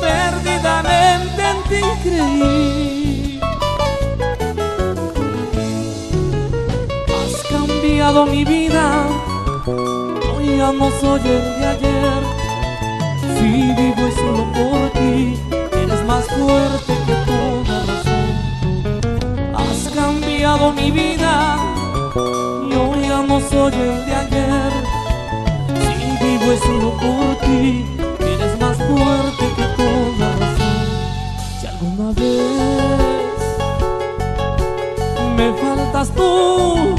perdidamente en ti creí. Has cambiado mi vida, hoy ya no soy el de ayer. Si vivo es solo por ti, eres más fuerte que toda razón. Has cambiado mi vida, y hoy ya no soy el de ayer. Si vivo es solo por ti, eres más fuerte que toda razón. Si alguna vez me faltas tú,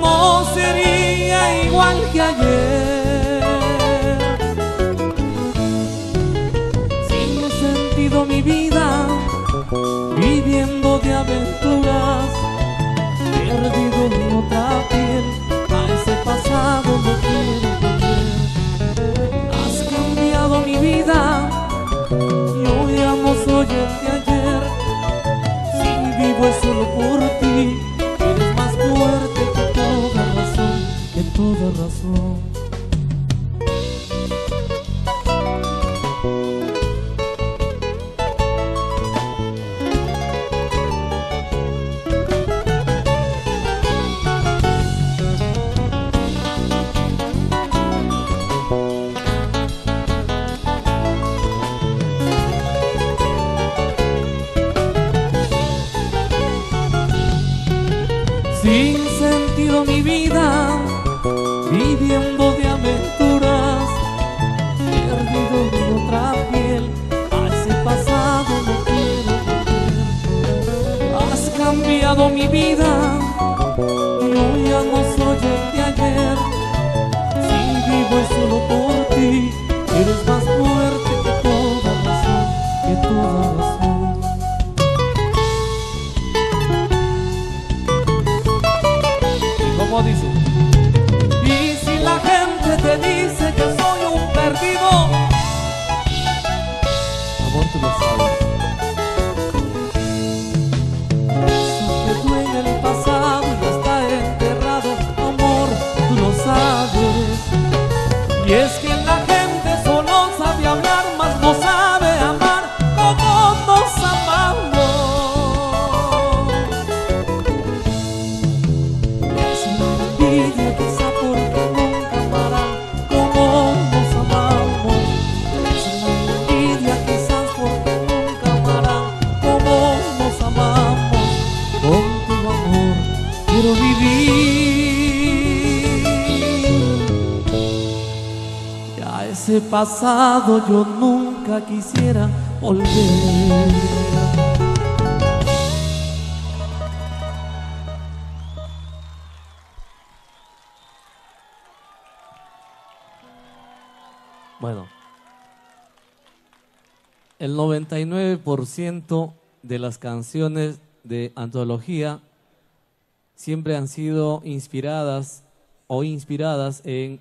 no sería igual que ayer. Yo nunca quisiera volver. Bueno, el 99% de las canciones de antología siempre han sido inspiradas o inspiradas en,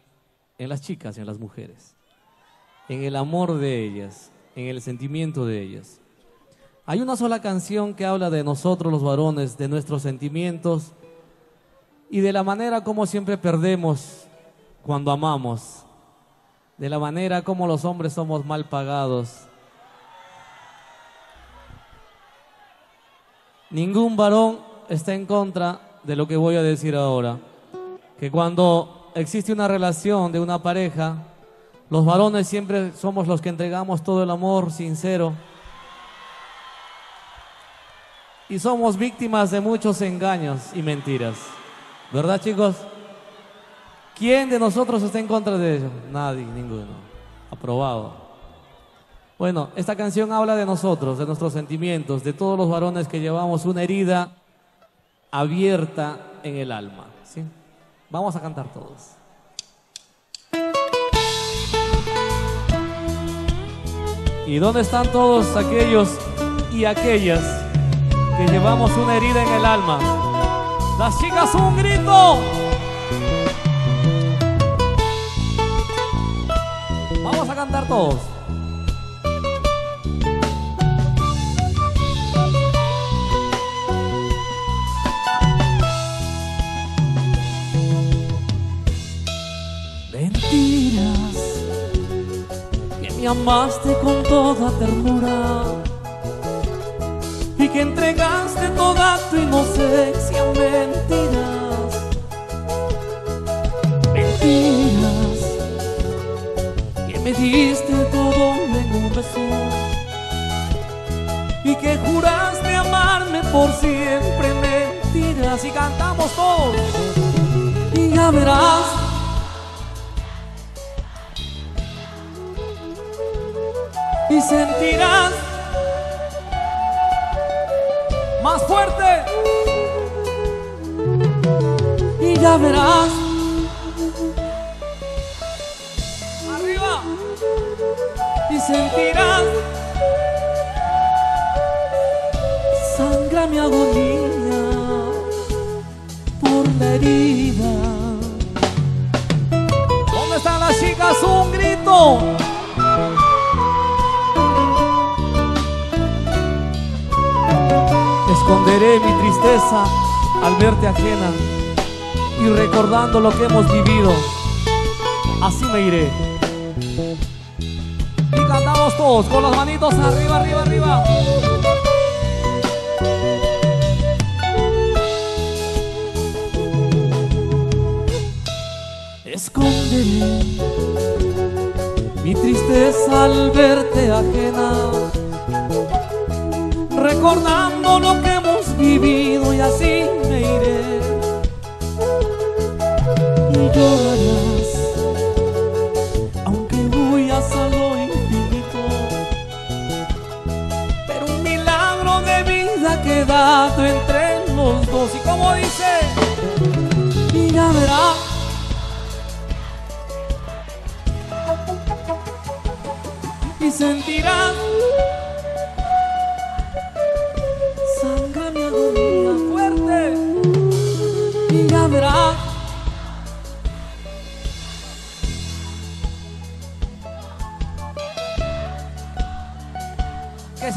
en las chicas, en las mujeres, en el amor de ellas, en el sentimiento de ellas. Hay una sola canción que habla de nosotros los varones, de nuestros sentimientos y de la manera como siempre perdemos cuando amamos, de la manera como los hombres somos mal pagados. Ningún varón está en contra de lo que voy a decir ahora, que cuando existe una relación de una pareja, los varones siempre somos los que entregamos todo el amor sincero y somos víctimas de muchos engaños y mentiras. ¿Verdad, chicos? ¿Quién de nosotros está en contra de ello? Nadie, ninguno. Aprobado. Bueno, esta canción habla de nosotros, de nuestros sentimientos, de todos los varones que llevamos una herida abierta en el alma. ¿sí? Vamos a cantar todos. ¿Y dónde están todos aquellos y aquellas que llevamos una herida en el alma? Las chicas, un grito. Vamos a cantar todos. Amaste con toda ternura y que entregaste toda tu inocencia mentiras, mentiras, que me diste todo en un beso y que juraste amarme por siempre. Mentiras. Y cantamos todos. Y ya verás sentirás más fuerte. Y ya verás. Arriba. Y sentirás sangra mi agonía por la herida. ¿Dónde están las chicas? Un grito Esconderé mi tristeza al verte ajena y recordando lo que hemos vivido. Así me iré. Y cantamos todos con las manitos arriba, arriba, arriba. Esconderé mi tristeza al verte ajena recordando lo que hemos vivido y así me iré. Y llorarás, aunque huyas a lo infinito, pero un milagro de vida quedado entre los dos. Y como dice, y ya verás. Y sentirás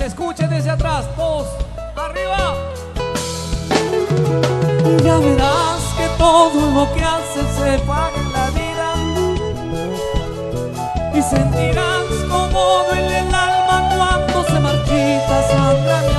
escuche desde atrás todos arriba. Ya verás que todo lo que haces se paga en la vida. Y sentirás como duele el alma cuando se marchita sangra mi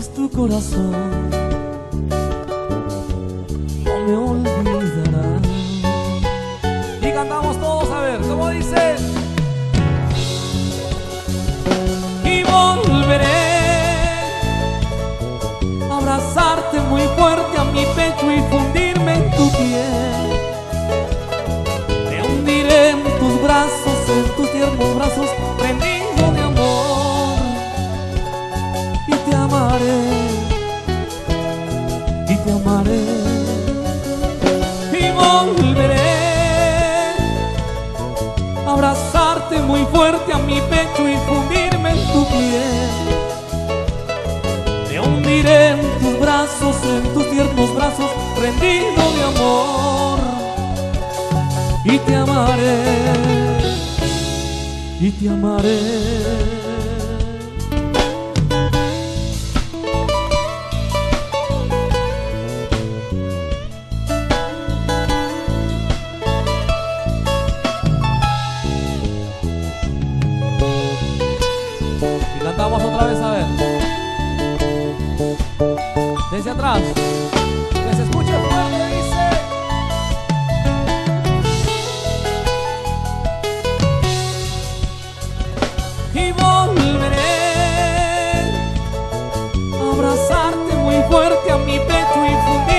pues tu corazón hundiré en tus brazos, en tus tiernos brazos, rendido de amor. Y te amaré, y te amaré. más. Que se escuche fuerte, dice. Y volveré a abrazarte muy fuerte a mi pecho y fundir.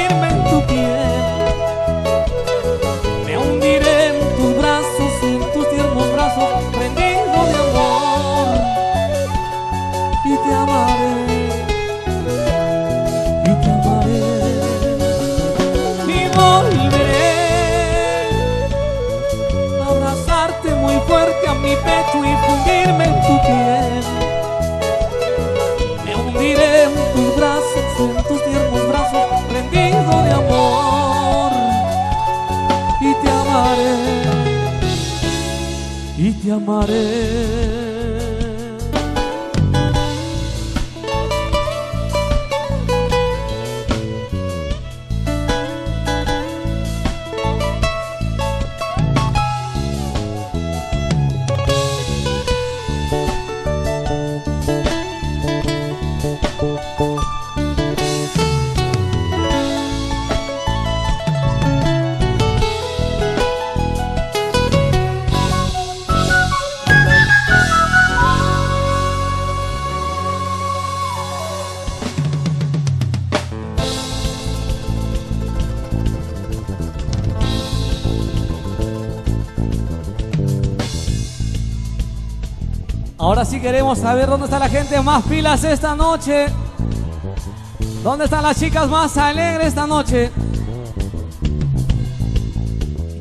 Y te amaré. Ahora sí queremos saber dónde está la gente más pilas esta noche. ¿Dónde están las chicas más alegres esta noche?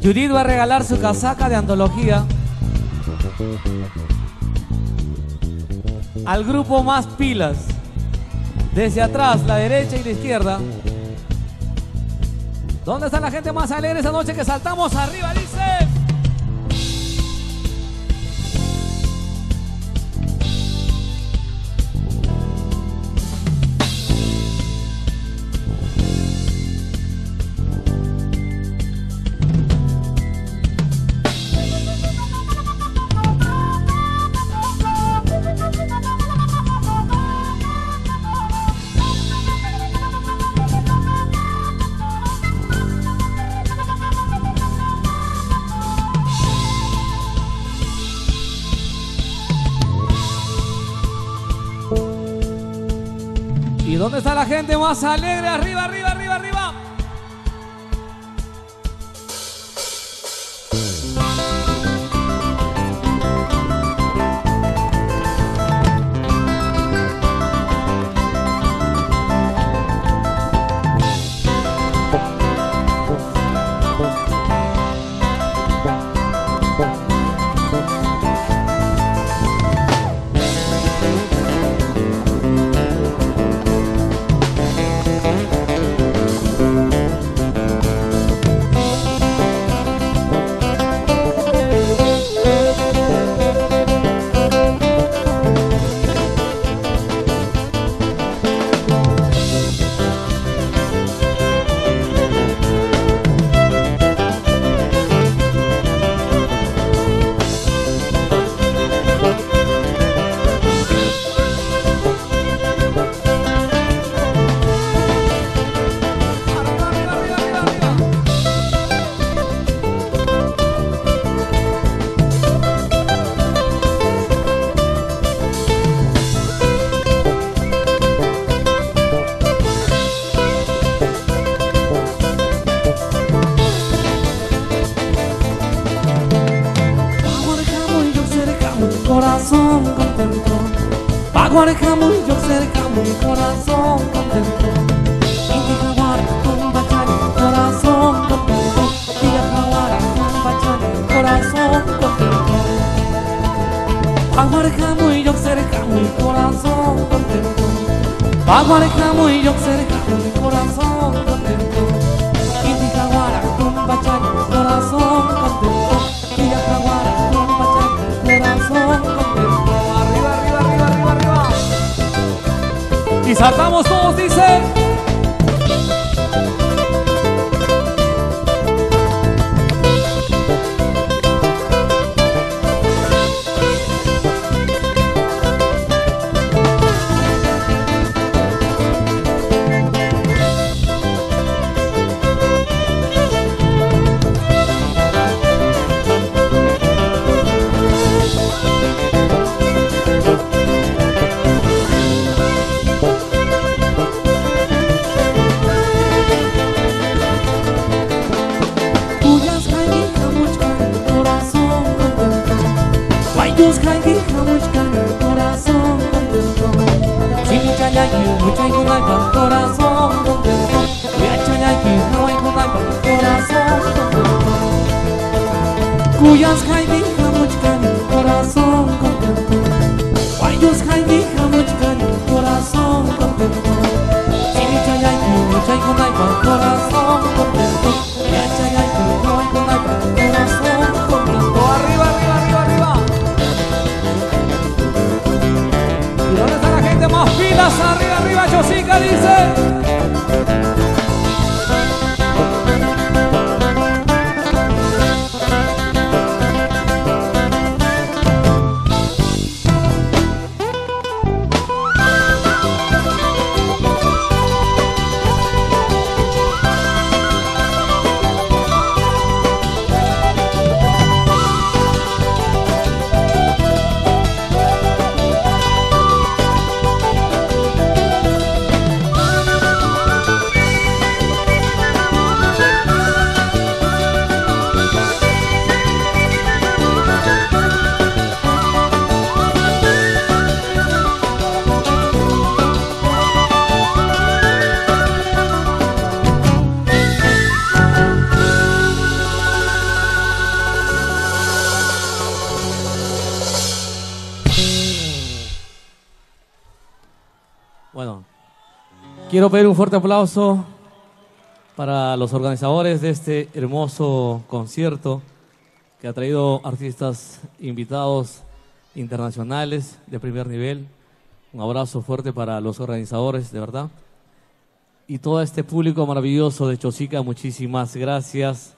Judith va a regalar su casaca de antología al grupo más pilas. Desde atrás, la derecha y la izquierda. ¿Dónde está la gente más alegre esta noche que saltamos arriba? Dice. Dónde está la gente más alegre? Arriba, arriba. Paguarejamos y yo cercamos mi corazón contento. Inti Jawara, tumba chani, corazón contento. Tía Jawara, tumba chani, corazón contento. Paguarejamos y yo cercamos mi corazón contento. Paguarejamos y yo cercamos mi corazón contento. Y saltamos todos, dice. Cuyas caen camuchcan corazón contento. Guayos jaimija muchcani, corazón contento. Chini chayay, chay kunaipa, corazón contento. Ya chayay, chay kunaipa, corazón contento. Arriba, arriba, arriba, arriba. ¿Y dónde está la gente más filas? Arriba, arriba, Chosica dice. Quiero pedir un fuerte aplauso para los organizadores de este hermoso concierto que ha traído artistas invitados internacionales de primer nivel. Un abrazo fuerte para los organizadores, de verdad. Y todo este público maravilloso de Chosica, muchísimas gracias.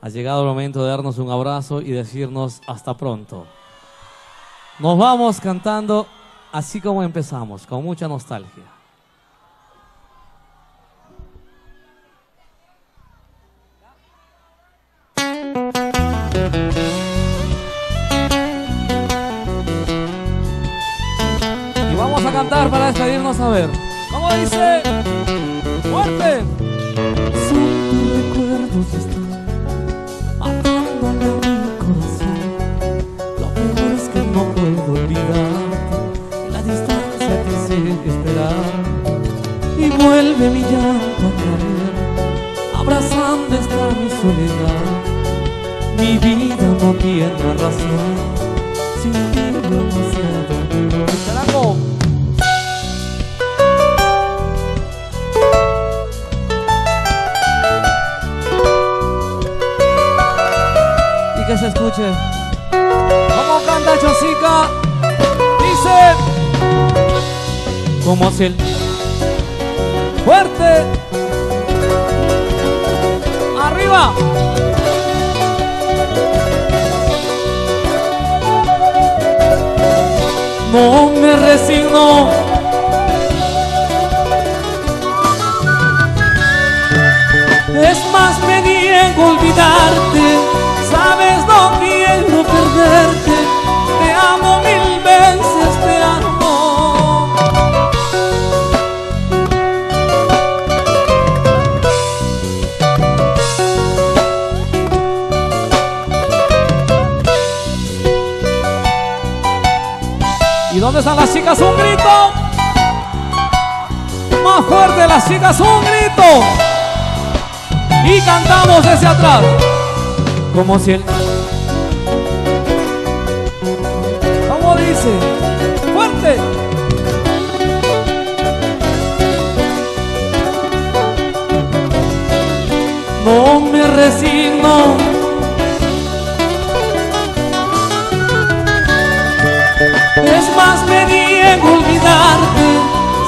Ha llegado el momento de darnos un abrazo y decirnos hasta pronto. Nos vamos cantando así como empezamos, con mucha nostalgia. Cantar para despedirnos a ver. ¿Cómo dice? No me resigno. Es más, me niego olvidarte. Sabes, no quiero perderte. Dónde están las chicas? Un grito. Más fuerte las chicas, un grito. Y cantamos desde atrás. Como si el... ¿Cómo dice? Fuerte. No me resigno. Olvidarte.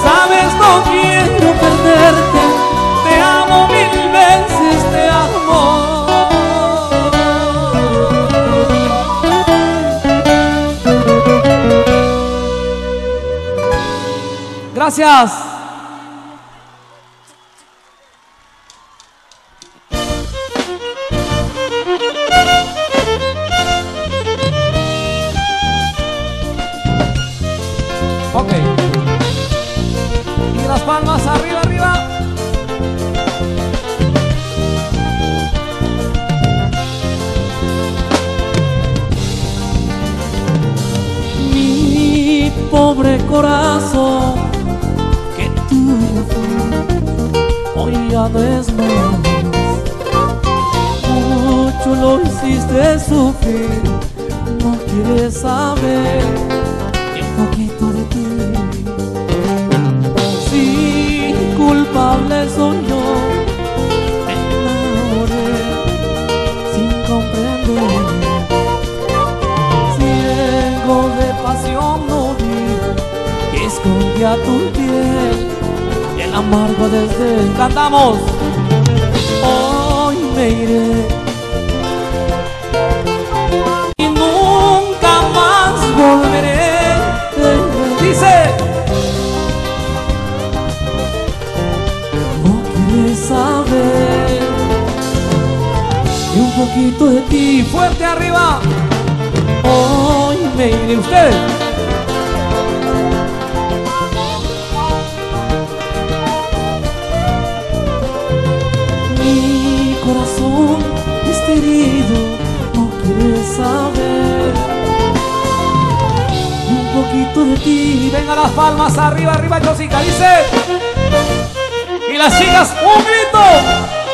Sabes, no quiero perderte. Te amo mil veces, te amo. Gracias. Ok. Palmas arriba, arriba. Mi pobre corazón, que fue, hoy ya más. Mucho lo hiciste sufrir, no quieres saber soy yo, me enamoré sin comprender. Ciego de pasión vi que escondía tu piel, el amargo desde cantamos. Hoy me iré poquito de ti, fuerte arriba. Hoy me iré usted. Mi corazón está herido, no quieres saber. Un poquito de ti, venga las palmas arriba, arriba, Josica, dice. Y las chicas, un grito.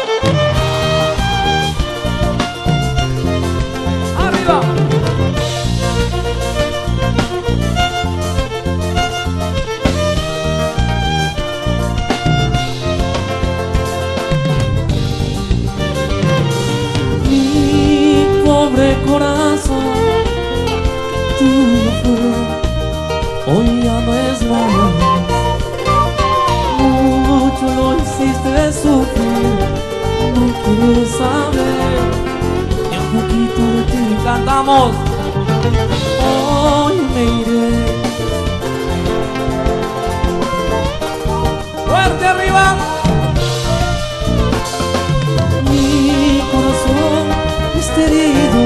Quieres saber, y un poquito de ti cantamos. Hoy me iré. Fuerte arriba. Mi corazón está herido,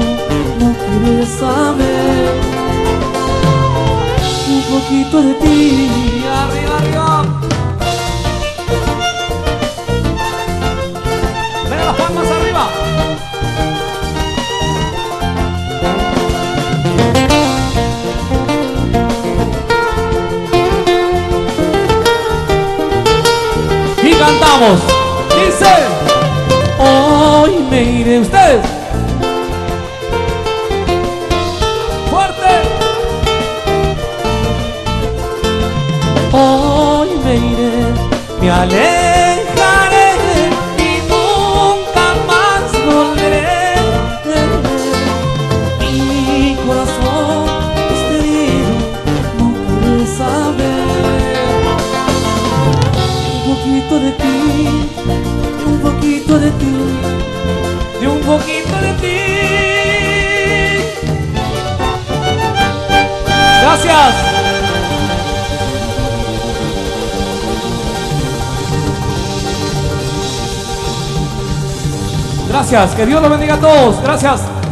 no quieres saber un poquito de ti, cantamos. Dice, hoy me iré usted. Fuerte. Hoy me iré, me alejaré Gracias, que Dios los bendiga a todos. Gracias.